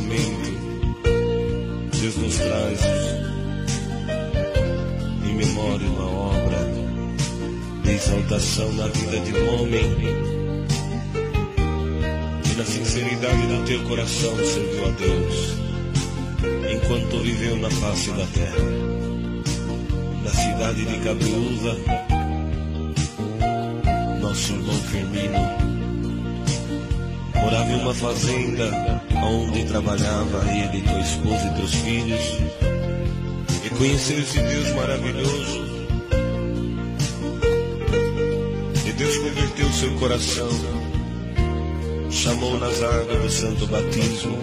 momento, Deus nos traz em memória uma obra de exaltação na vida de um homem. Que na sinceridade do teu coração serviu a Deus enquanto viveu na face da terra, na cidade de Cabriúva, nosso irmão Firmino. Morava em uma fazenda onde trabalhava ele, tua esposa e teus filhos. E conheceu esse Deus maravilhoso. E Deus converteu seu coração. Chamou nas águas do santo batismo.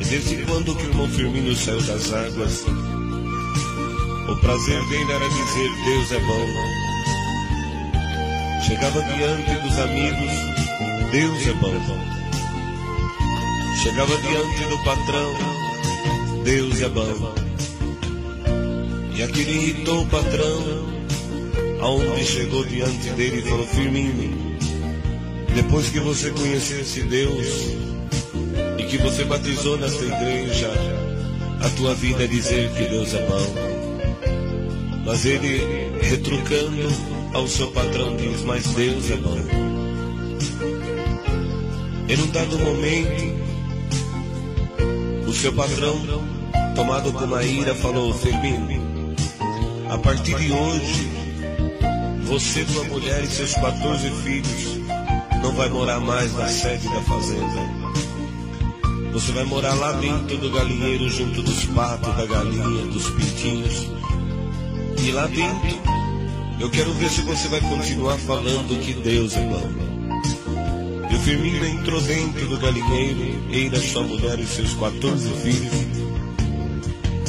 E desde quando que o irmão Firmino saiu das águas, o prazer dele era dizer Deus é bom. Chegava diante dos amigos, Deus é bom. Chegava diante do patrão, Deus é bom. E aquele irritou o patrão, aonde chegou diante dele e falou: Firmino, depois que você conheceu esse Deus e que você batizou nesta igreja, a tua vida é dizer que Deus é bom. Mas ele, retrucando, ao seu patrão diz: Mas Deus é bom. Em um dado momento, o seu patrão, tomado com uma ira, falou: Firmino, a partir de hoje, você, sua mulher e seus 14 filhos não vai morar mais na sede da fazenda. Você vai morar lá dentro do galinheiro, junto dos patos, da galinha, dos pintinhos. E lá dentro eu quero ver se você vai continuar falando que Deus é bom. O Firmino entrou dentro do galinheiro, ele, a sua mulher e seus 14 filhos,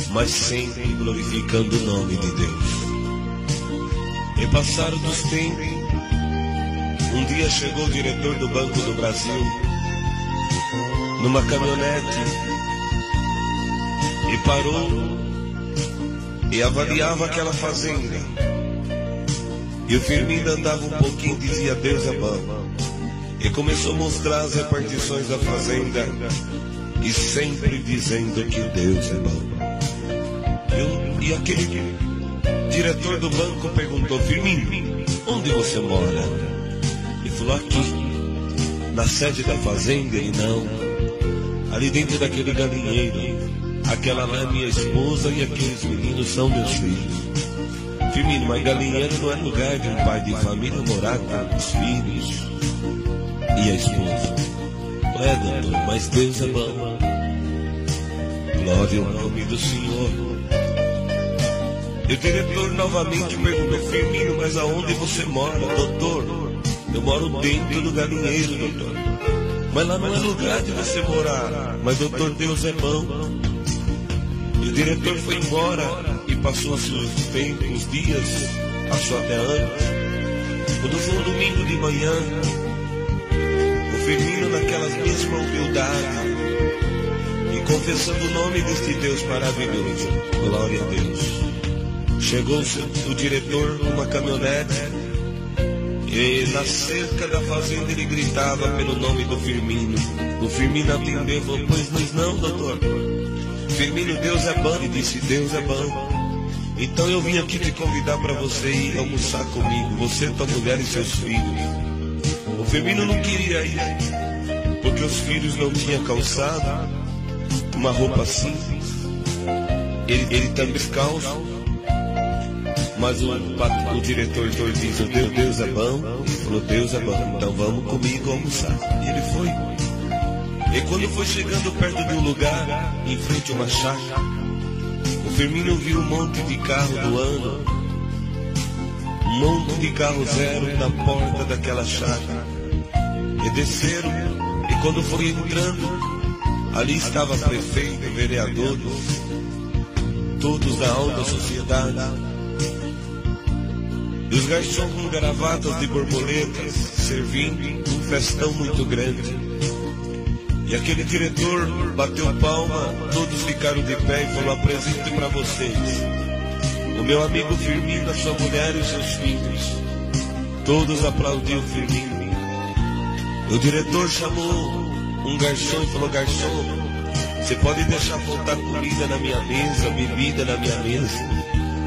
mas sempre glorificando o nome de Deus. E passaram dos tempos, um dia chegou o diretor do Banco do Brasil, numa caminhonete, e parou e avaliava aquela fazenda. E o Firmino andava um pouquinho e dizia: Deus é bom. E começou a mostrar as repartições da fazenda. E sempre dizendo que Deus é bom. E, e aquele diretor do banco perguntou: Firmino, onde você mora? E falou: Aqui, na sede da fazenda. E não, ali dentro daquele galinheiro. Aquela lá é minha esposa e aqueles meninos são meus filhos. Firmino, mas galinheiro não é lugar de um pai de família morar com os filhos e a esposa. Não é, mas Deus é bom. Glória ao nome do Senhor. E o diretor novamente perguntou, Firmino, mas aonde você mora, doutor? Eu moro dentro do galinheiro, doutor. Mas lá não é lugar de você morar. Mas, doutor, Deus é bom. E o diretor foi embora passou seus tempos, os dias, passou até anos. Quando foi um domingo de manhã, Firmino naquelas mesma humildade e confessando o nome deste Deus maravilhoso. Glória a Deus. Chegou o diretor numa caminhonete e na cerca da fazenda ele gritava pelo nome do Firmino. O Firmino atendeu e falou, pois não, doutor. Firmino, Deus é bom. E disse, Deus é bom. Então eu vim aqui te convidar para você ir almoçar comigo, você, tua mulher e seus filhos. O Firmino não queria ir, porque os filhos não tinham calçado, uma roupa simples. Ele, ele também descalço. Mas o, o diretor diz, o Deus, Deus é bom. Ele falou, Deus é bom, então vamos comigo almoçar. E ele foi. E quando foi chegando perto de um lugar, em frente a uma chácara, Firmino viu um monte de carro do ano, um monte de carro zero na porta daquela chácara. E desceram, e quando foi entrando, ali estava prefeito, vereadores, todos da alta sociedade. E os garçons com gravatas de borboletas, servindo um festão muito grande. E aquele diretor bateu palma, todos ficaram de pé e falou: apresente para vocês o meu amigo Firmino, a sua mulher e os seus filhos. Todos aplaudiram Firmino. O diretor chamou um garçom e falou: Garçom, você pode deixar faltar comida na minha mesa, bebida na minha mesa,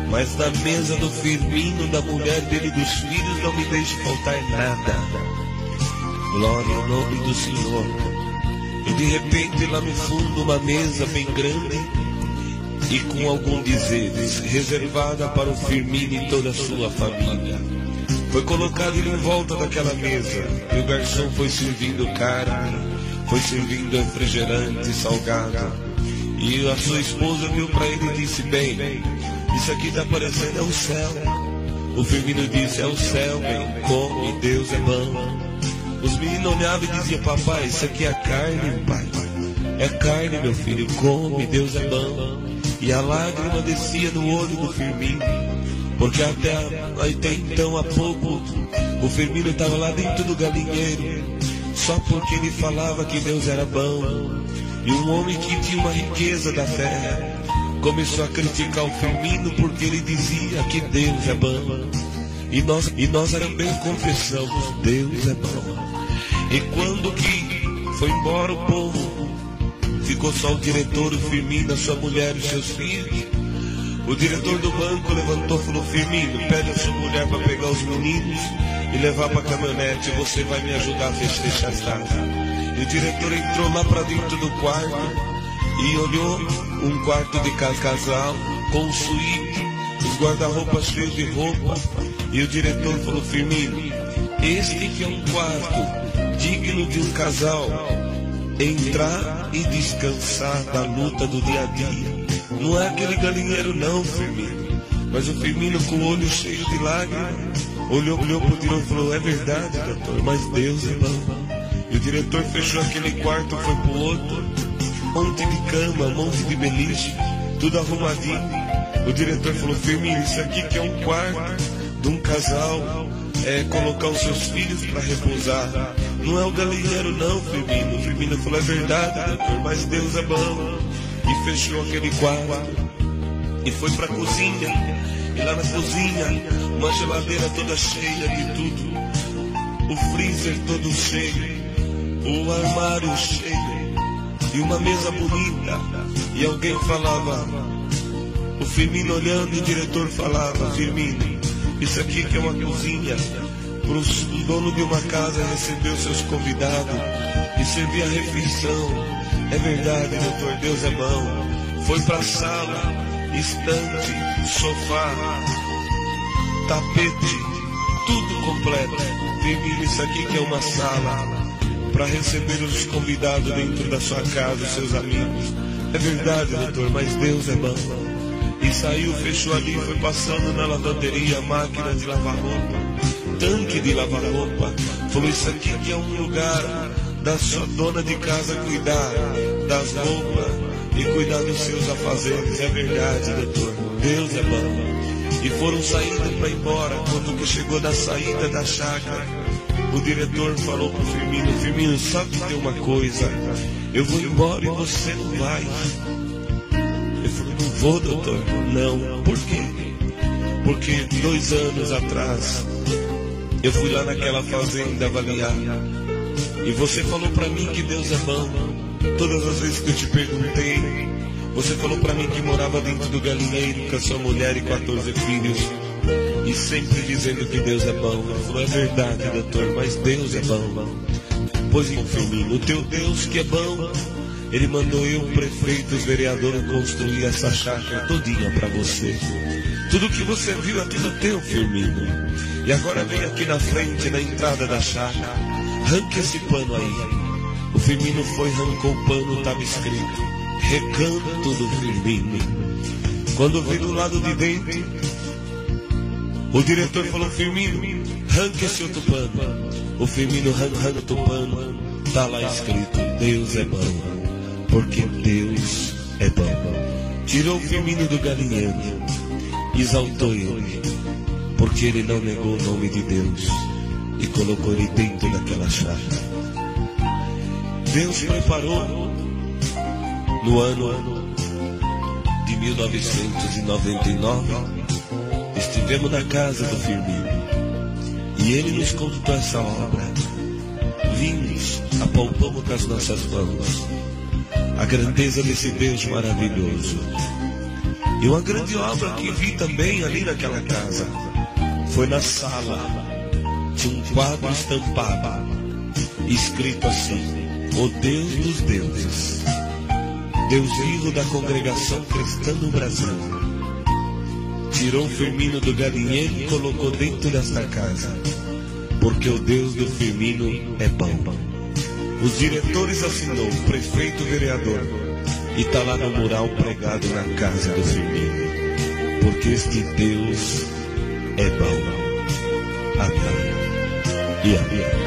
mas na mesa do Firmino, da mulher dele e dos filhos, não me deixe faltar nada. Glória ao nome do Senhor. E de repente, lá no fundo, uma mesa bem grande e com algum dizeres, reservada para o Firmino e toda a sua família. Foi colocado em volta daquela mesa e o garçom foi servindo carne, foi servindo refrigerante, salgado. E a sua esposa viu para ele e disse: Bem, isso aqui está parecendo é o céu. O Firmino disse: É o céu, bem, come, Deus é bom. Os meninos olhavam e diziam: Papai, isso aqui é carne, pai. É carne, meu filho, come, Deus é bom. E a lágrima descia no olho do Firmino, porque até, até então, há pouco, o Firmino estava lá dentro do galinheiro, só porque ele falava que Deus era bom. E um homem que tinha uma riqueza da terra começou a criticar o Firmino porque ele dizia que Deus é bom. E nós, e nós também confessamos, Deus é bom. E quando que foi embora o povo, ficou só o diretor, o Firmino, a sua mulher e os seus filhos. O diretor do banco levantou falou: Firmino, pede a sua mulher para pegar os meninos e levar para caminhonete. Você vai me ajudar a fechar essa casa. E o diretor entrou lá para dentro do quarto e olhou um quarto de casal com suíte, os guarda-roupas cheios de roupa. E o diretor falou: Firmino, este que é um quarto digno de um casal entrar e descansar da luta do dia a dia. Não é aquele galinheiro não, Firmino. Mas o Firmino com o olho cheio de lágrimas olhou, olhou pro diretor e falou, é verdade, doutor, mas Deus bom. E o diretor fechou aquele quarto, foi pro outro. Monte de cama, monte de beliche, tudo arrumadinho. O diretor falou, Firmino, isso aqui que é um quarto de um casal, é colocar os seus filhos para repousar. Não é o galinheiro não, Firmino. O Firmino falou, é verdade, doutor, mas Deus é bom. E fechou aquele quarto. E foi pra cozinha. E lá na cozinha, uma geladeira toda cheia de tudo. O freezer todo cheio. O armário cheio. E uma mesa bonita. E alguém falava. O Firmino olhando e o diretor falava, Firmino, isso aqui que é uma cozinha para o dono de uma casa receber os seus convidados e servir a refeição. É verdade, doutor, Deus é bom. Foi para a sala, estante, sofá, tapete, tudo completo. Firmino, isso aqui que é uma sala para receber os convidados dentro da sua casa, os seus amigos. É verdade, doutor, mas Deus é bom. E saiu, fechou ali, foi passando na lavanderia, máquina de lavar roupa, tanque de lavar roupa. Falou, isso aqui que é um lugar da sua dona de casa cuidar das roupas e cuidar dos seus afazeres. É verdade, doutor. Deus é bom. E foram saindo para ir embora. Quando que chegou da saída da chácara, o diretor falou pro Firmino, Firmino, sabe que tem uma coisa? Eu vou embora e você não vai. Ele falou, não vou, doutor. Não. Por quê? Porque dois anos atrás eu fui lá naquela fazenda avaliar. E você falou para mim que Deus é bom. Todas as vezes que eu te perguntei, você falou para mim que morava dentro do galinheiro com a sua mulher e 14 filhos. E sempre dizendo que Deus é bom. Ele falou, é verdade, doutor, mas Deus é bom. Pois enfim, o teu Deus que é bom, ele mandou eu, prefeito, os vereadores, construir essa chácara todinha para você. Tudo que você viu é tudo teu, Firmino. E agora vem aqui na frente, na entrada da chácara. Arranque esse pano aí. O Firmino foi, arrancou o pano, estava escrito. Recanto do Firmino. Quando vi do lado de dentro, o diretor falou, Firmino, arranque esse outro pano. O Firmino arranca o pano, está lá escrito, Deus é bom. Porque Deus é bom. Tirou o Firmino do galinheiro, exaltou ele, porque ele não negou o nome de Deus e colocou ele dentro daquela chácara. Deus preparou no ano de 1999. Estivemos na casa do Firmino e ele nos contou essa obra. Vimos apalpamos com as nossas mãos a grandeza desse Deus maravilhoso. E uma grande obra que vi também ali naquela casa foi na sala. Tinha um quadro estampado, escrito assim: O Deus dos deuses, Deus vivo da congregação cristã no Brasil. Tirou o Firmino do galinheiro e colocou dentro desta casa, porque o Deus do Firmino é bom. Os diretores assinou, prefeito, vereador. E está lá no mural pregado na casa do Firmino. Porque este Deus é bom. Amém. E amém.